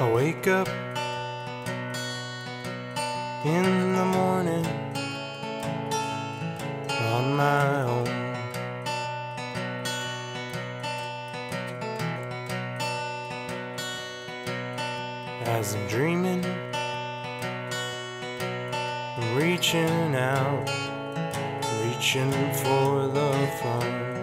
I wake up in the morning on my own. As I'm dreaming, I'm reaching out, reaching for the phone.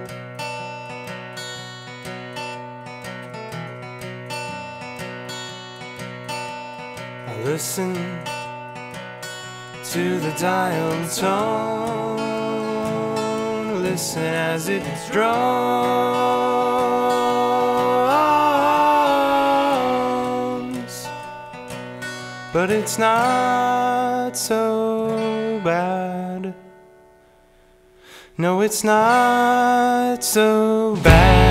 Listen to the dial tone, listen as it drones. But it's not so bad. No, it's not so bad.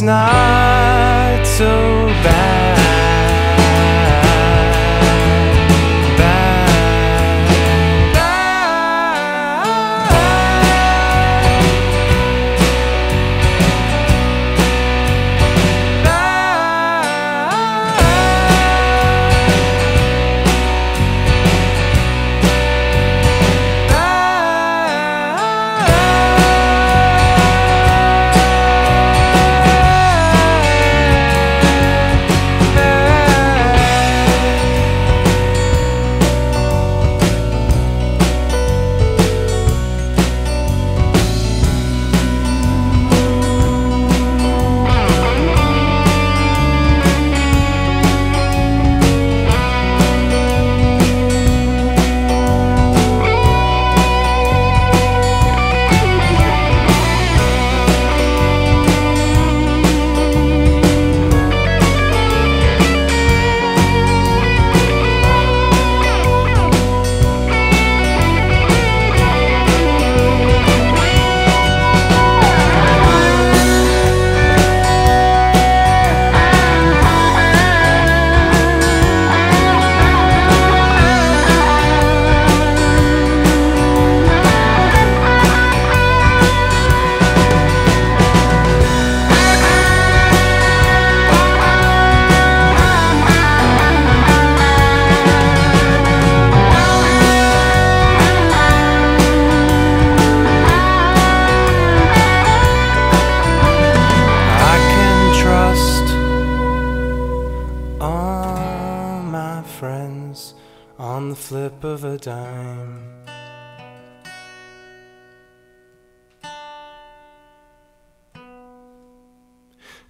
It's not flip of a dime.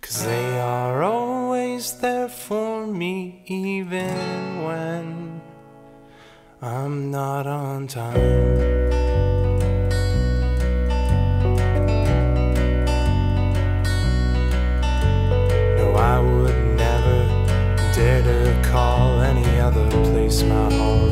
Cause they are always there for me, even when I'm not on time. No, I would never dare to call any other place my home.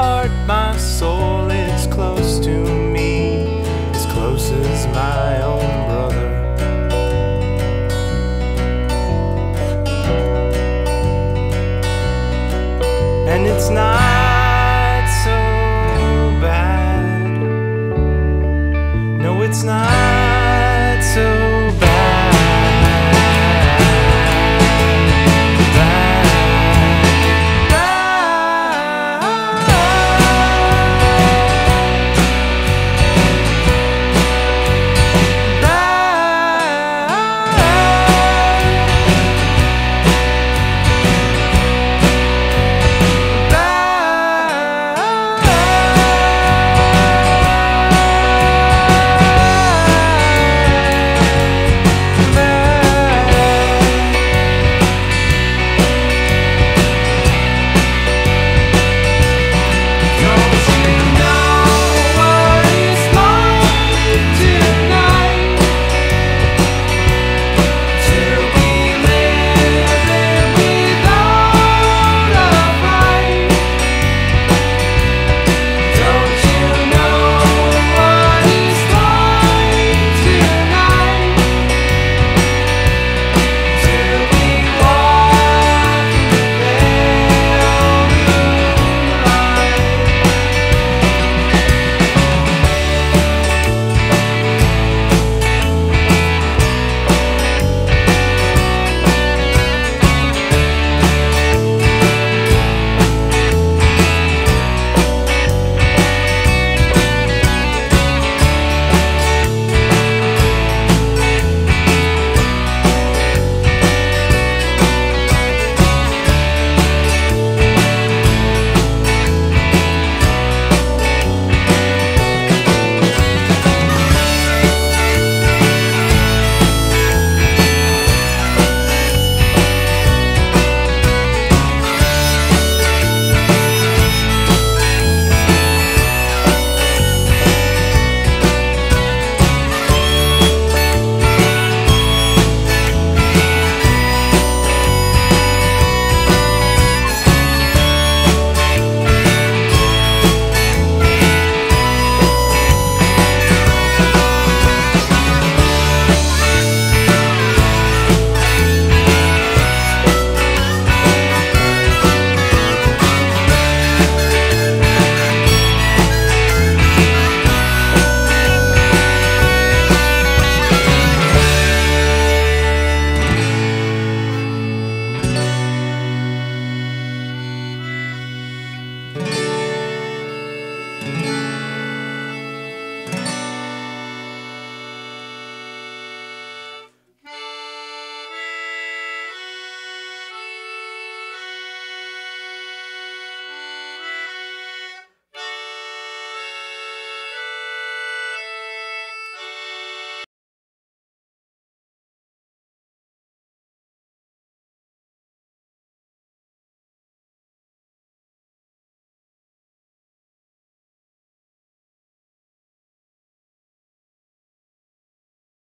heart, my soul, it's close to me, as close as my own brother. And it's not so bad. No, it's not.